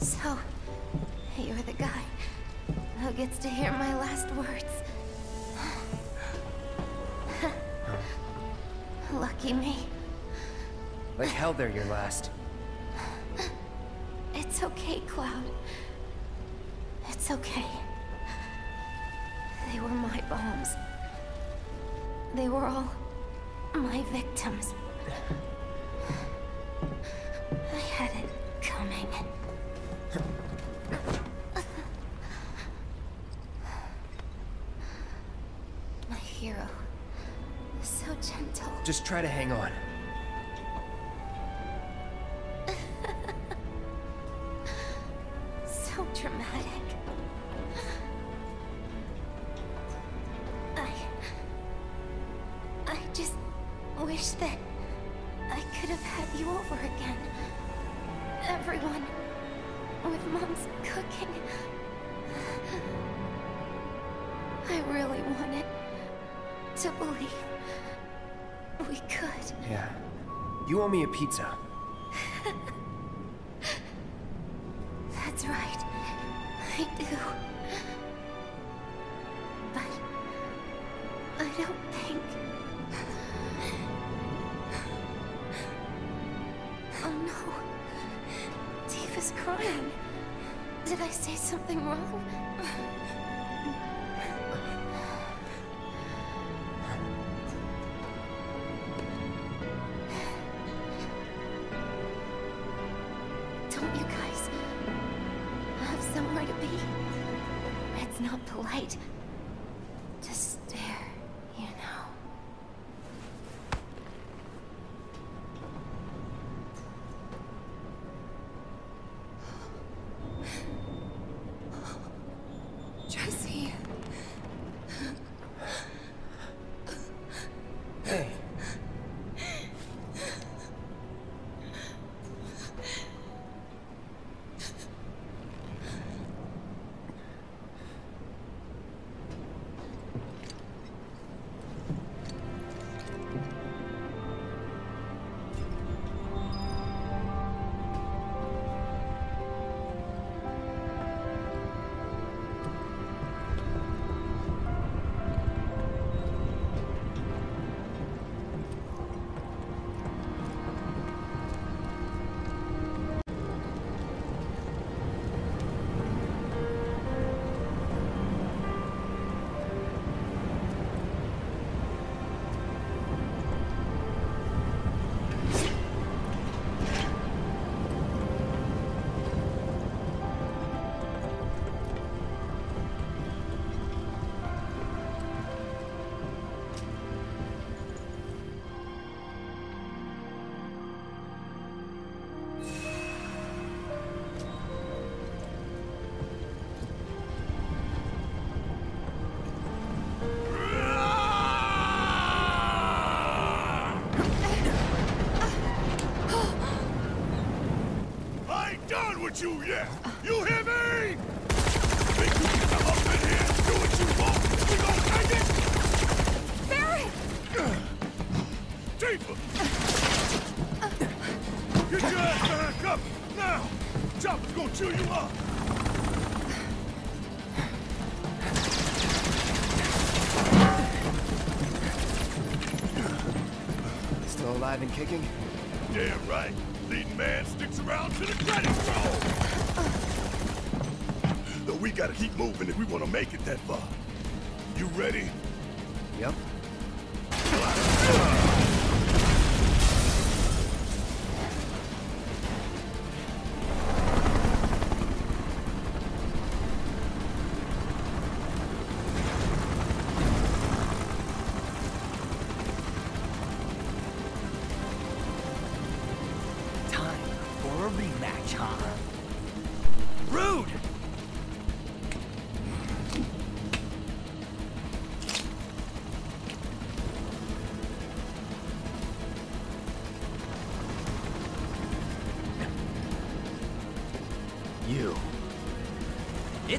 So, you're the guy who gets to hear my last words. Lucky me. Like hell they're your last. It's okay, Cloud. It's okay. They were my bombs. They were all my victims. I had it coming. Try to hang on. So dramatic. I... I just wish that I could have had you over again. Everyone with Mom's cooking. I really wanted to believe we could. Yeah. You owe me a pizza. That's right. I do. But I don't think. Oh no. Tifa's crying. Did I say something wrong? ain't you yet! You hear me? Think you can come up in here do what you want? We gon' take it? Barret! Tifa! Get your ass behind cover! Now! Chopper's gonna chew you up! Still alive and kicking? Damn right! Leading man sticks around to the credits roll! Though we gotta keep moving if we wanna make it that far. You ready? Yep.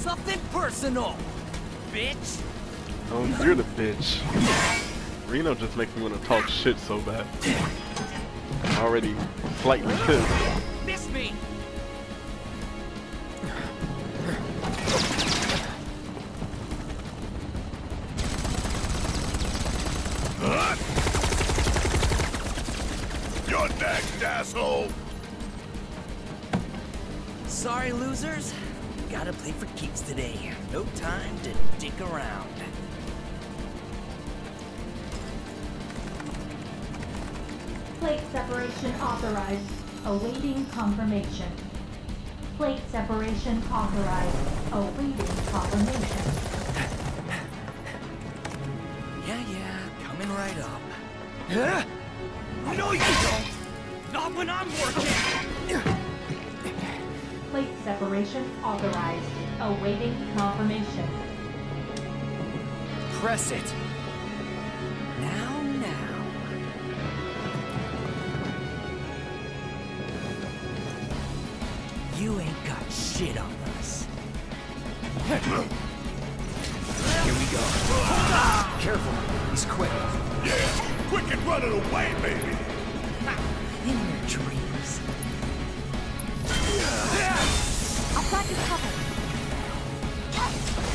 It's nothing personal, bitch. Oh, you're the bitch. Reno just makes me want to talk shit so bad. I'm already slightly pissed. Play for keeps today. No time to dick around. Plate separation authorized. Awaiting confirmation. Plate separation authorized. Awaiting confirmation. Yeah, yeah, coming right up. Huh? No, you don't! Not when I'm working! Plate separation authorized. Awaiting confirmation. Press it. Now, now. You ain't got shit on us. Here we go. Careful. He's quick. Yeah, quick and running away, baby! In your dreams. I've got you covered.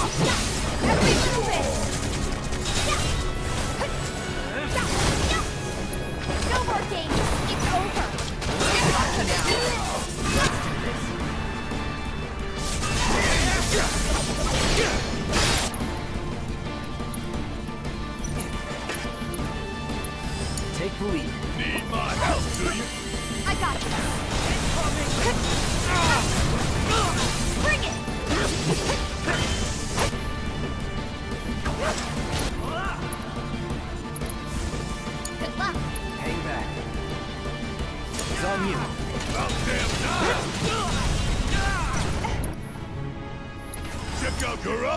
わ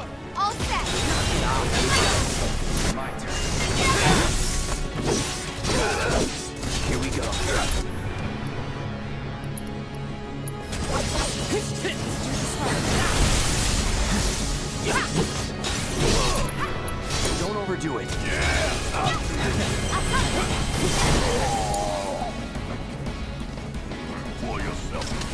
up! All set. My turn. Here we go. Don't overdo it. For yourself.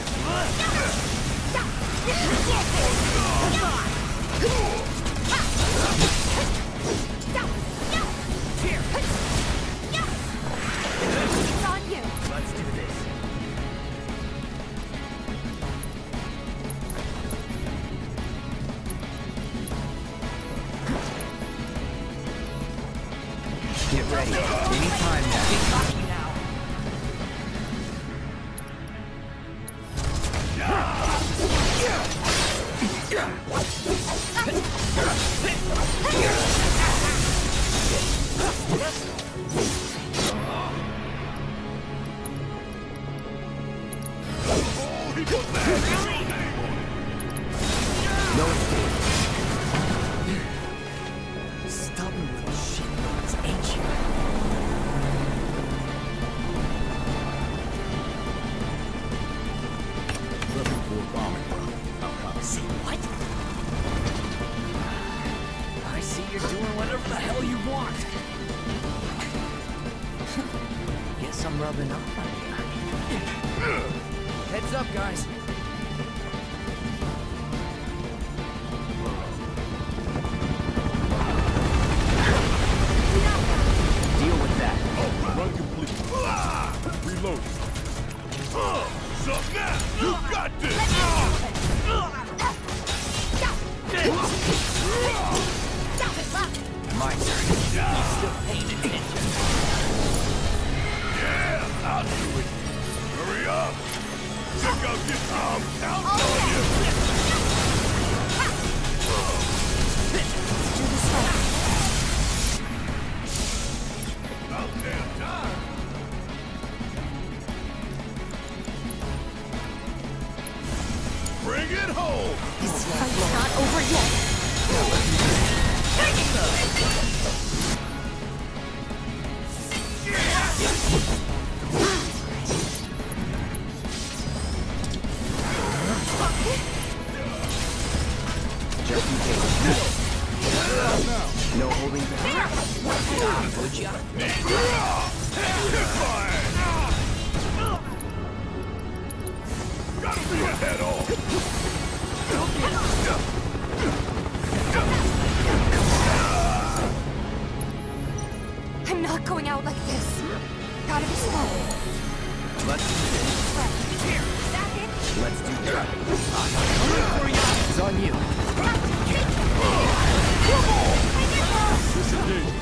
Get ready. Anytime now. Whatever the hell you want. Guess I'm rubbing off on you. Heads up, guys. Not going out like this. Gotta be slow. Let's do this. Here, that it? Let's do that. It's on you. Okay,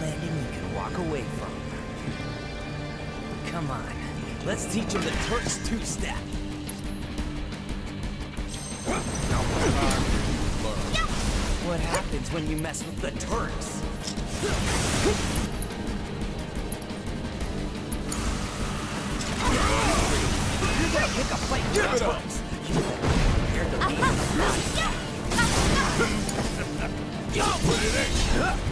Landing you can walk away from. Come on, let's teach him the Turks two-step. What happens when you mess with the Turks? Pick a fight. You better to leave. But it ain't.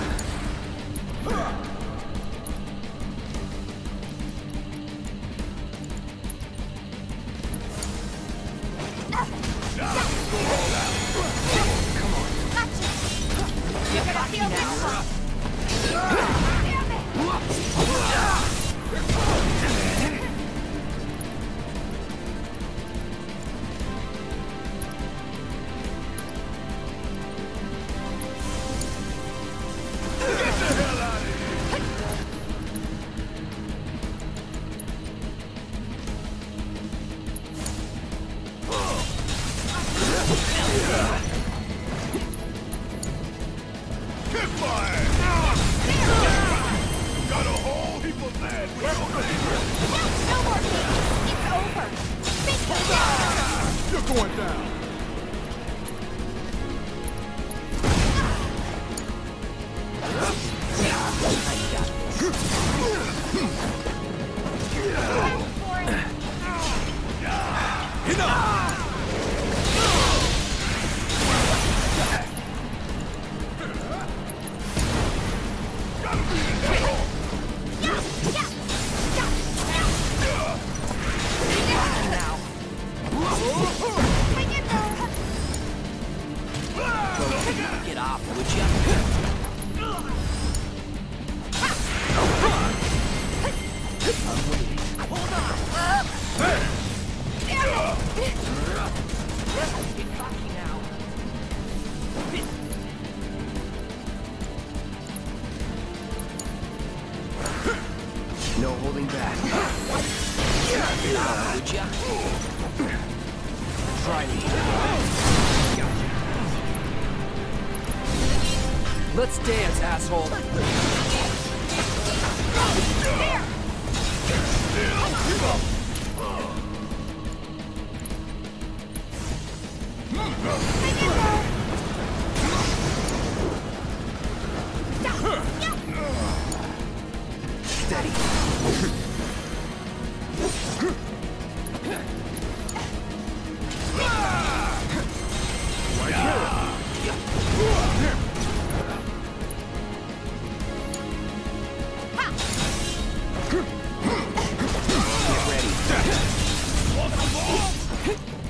For No holding back. Would ya? Try me. Let's dance, asshole. Get ready.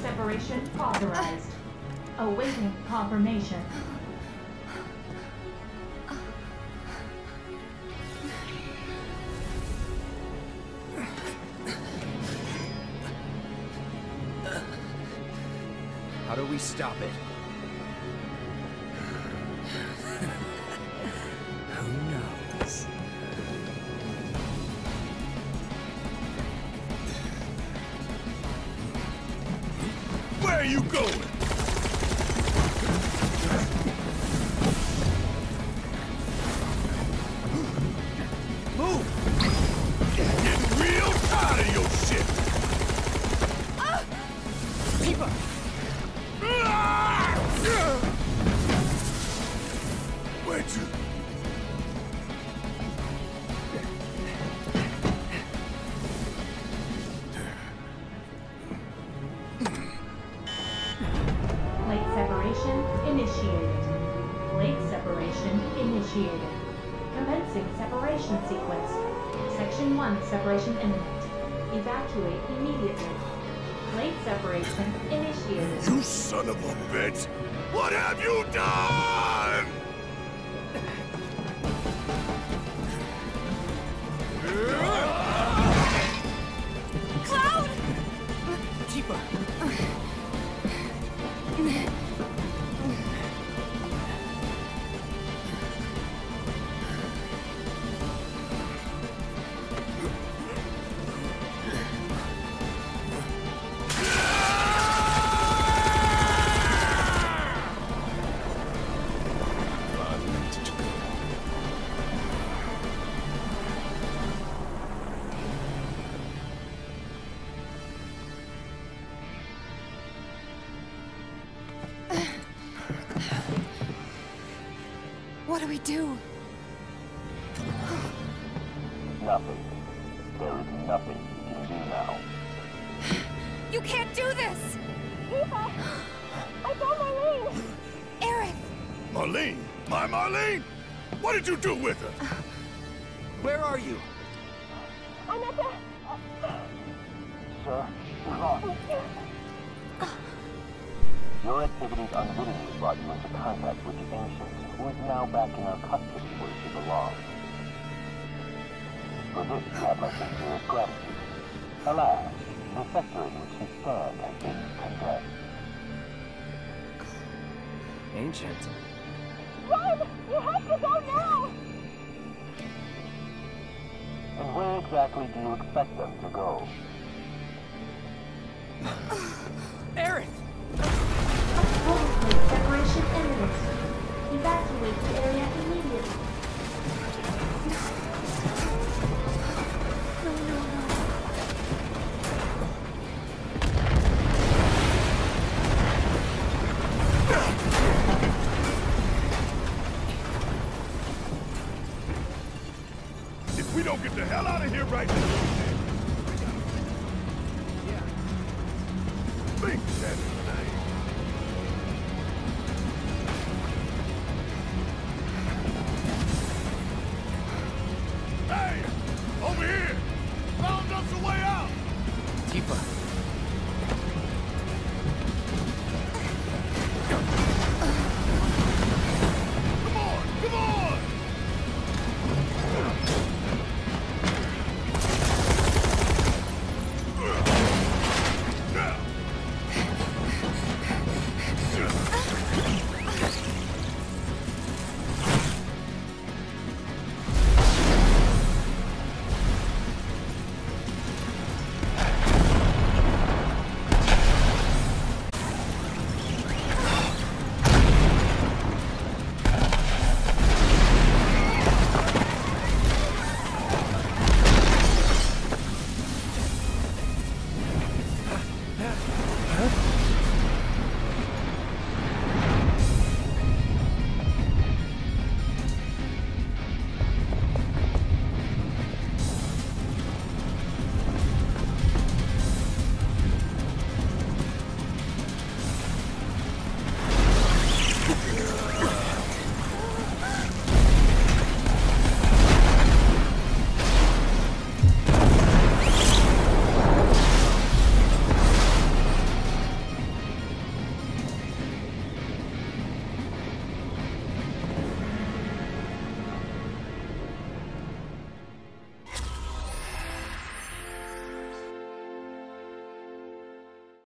Separation authorized. Awaiting confirmation. How do we stop it? Do? Nothing. There is nothing you can do now. You can't do this! Eva! I found Marlene! Aerith! Marlene? My Marlene? What did you do with her? Where are you? I'm at the... Sir, lost. Your activities unwittingly brought you into contact with the Ancient, who is now back in our custody where she belongs. For this, you have my sincerest gratitude. Alas, the sector in which you stand has been condemned. Ancient. Run! You have to go now! And where exactly do you expect them to go? Aerith! Evacuate